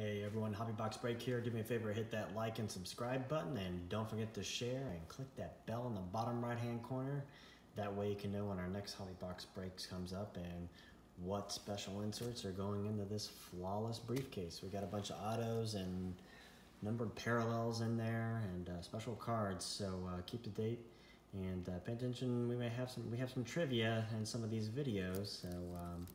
Hey everyone, Hobby Box Break here. Do me a favor, hit that like and subscribe button and don't forget to share and click that bell in the bottom right hand corner. That way you can know when our next Hobby Box Breaks comes up and what special inserts are going into this flawless briefcase. We got a bunch of autos and numbered parallels in there and uh, special cards, so uh, keep the date and uh, pay attention. We may have some, we have some trivia in some of these videos, so um,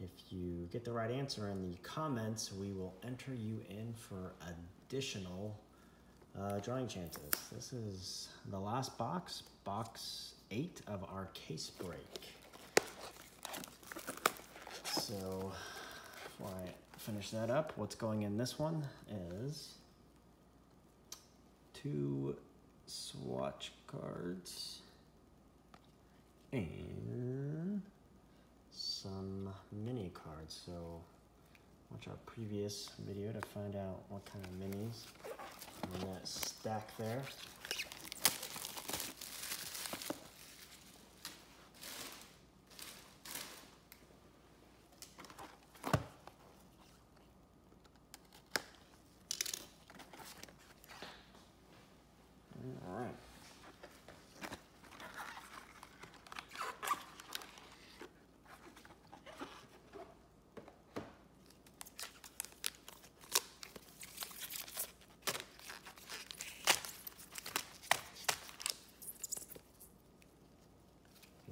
if you get the right answer in the comments, we will enter you in for additional uh, drawing chances. This is the last box, box eight of our case break. So before I finish that up, what's going in this one is two swatch cards and some mini cards. So watch our previous video to find out what kind of minis in that stack there. All right.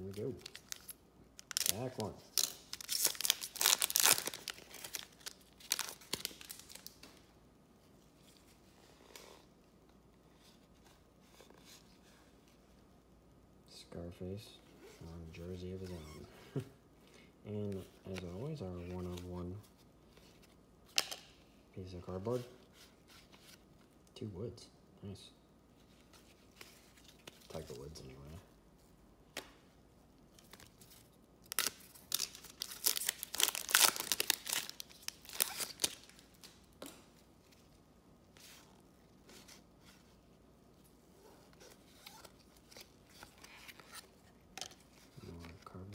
Here we go. Back one. Scarface on jersey of his own. and as always, our one of one piece of cardboard. Two woods. Nice. Tiger Woods anyway.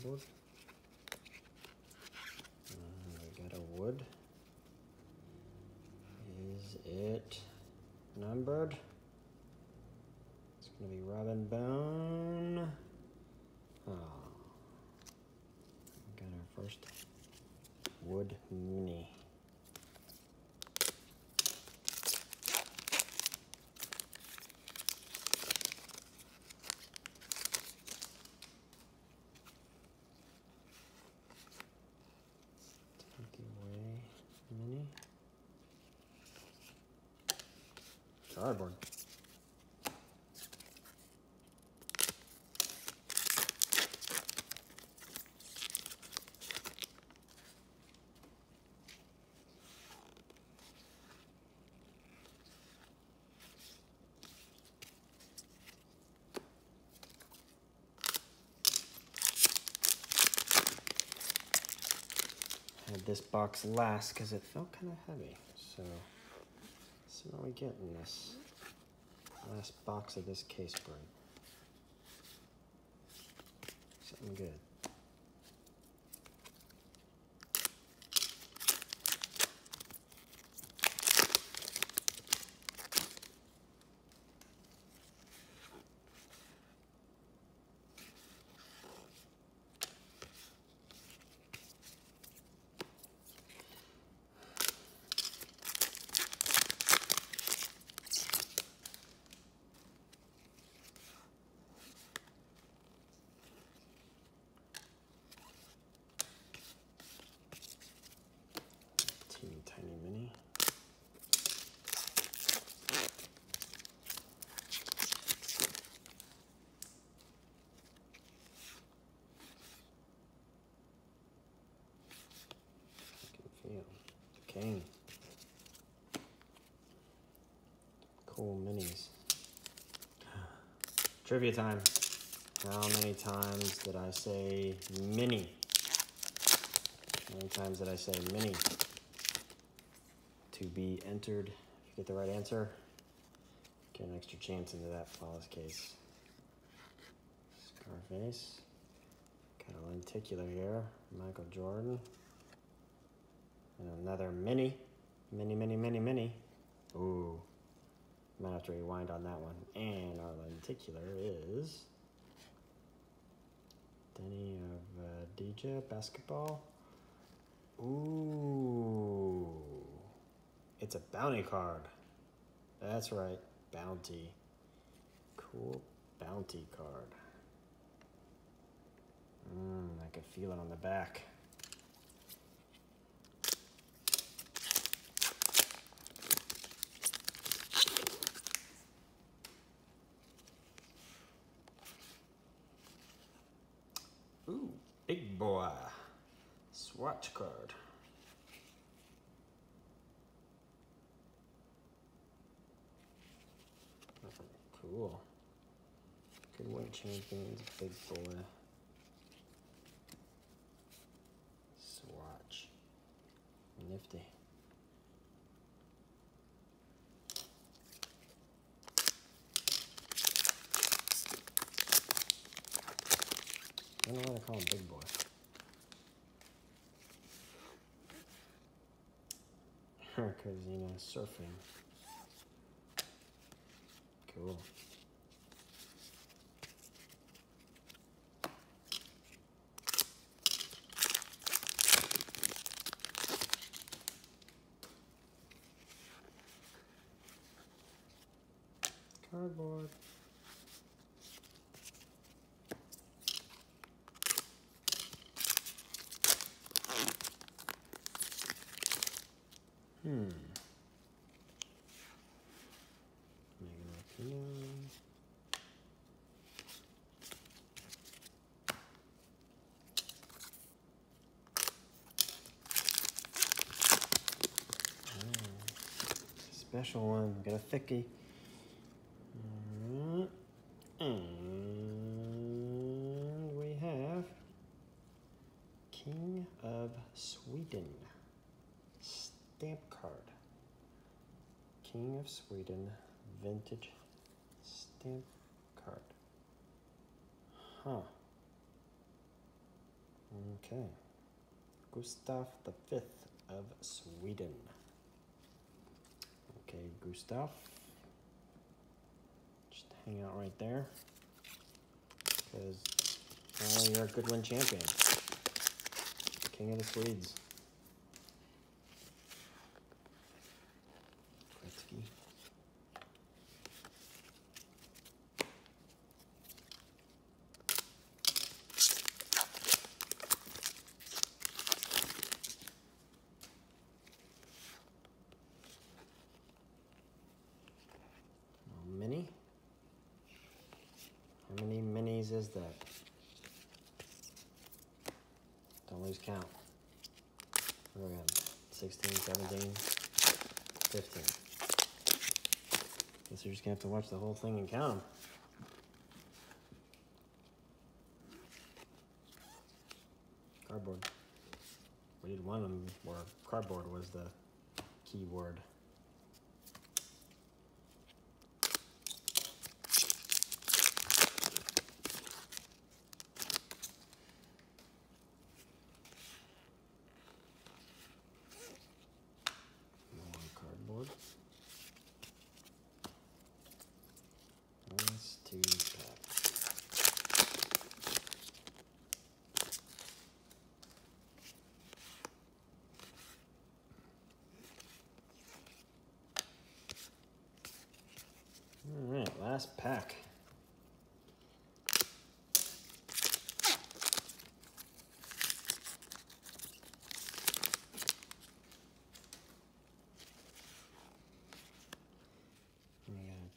Cardboard. And uh, we got a wood. Is it numbered? It's gonna be Robin Bone. Oh. We got our first wood mini. Cardboard. had this box last because it felt kind of heavy. So see we get in this last box of this case break. Something good. Teeny tiny mini. I can feel the king. Cool minis. Trivia time. How many times did I say mini? How many times did I say mini? To be entered. If you get the right answer, get an extra chance into that flawless case. Scarface. Got a lenticular here. Michael Jordan. And another mini. Mini, mini, mini, mini. Ooh. Might have to rewind on that one. And our lenticular is Denny of uh, DJ basketball. Ooh. It's a bounty card. That's right, bounty. Cool bounty card. Mmm, I can feel it on the back. Ooh, big boy. Swatch card. Cool. Goodwin Champions, big boy. Swatch. Nifty. I don't know why they call him big boy. Because, you know, surfing. Cool. Cardboard. Hmm. Special one, got a thickie. And mm-hmm. we have King of Sweden stamp card. King of Sweden vintage stamp card. Huh. Okay. Gustav the Fifth of Sweden. Okay, Gustav. Just hang out right there. Because well, you're a Goodwin Champion. King of the Swedes. Gretzky. Oh, Mini? How many that? Don't lose count. What are we on? 16, 17, 15. Guess you're just gonna have to watch the whole thing and count 'em. Cardboard. We did one of them where cardboard was the key word. More cardboard. Nice two pack. All right, last pack.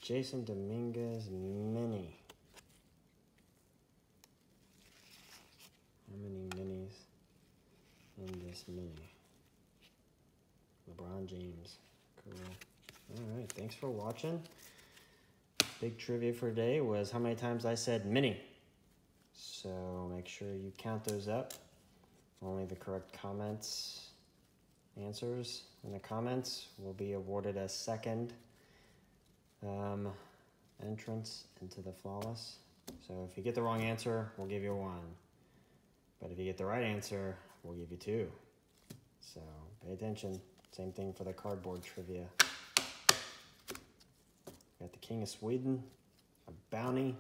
Jasson Dominguez Mini. How many minis in this mini? LeBron James. Cool. All right, thanks for watching. Big trivia for today was how many times I said mini. So make sure you count those up. Only the correct comments, answers in the comments will be awarded a second um, entrance into the flawless. So if you get the wrong answer, we'll give you one. But if you get the right answer, we'll give you two. So pay attention. Same thing for the cardboard trivia. Got the King of Sweden, a bounty,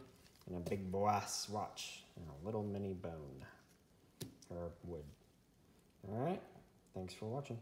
and a big brass watch, and a little mini bone or wood. All right. Thanks for watching.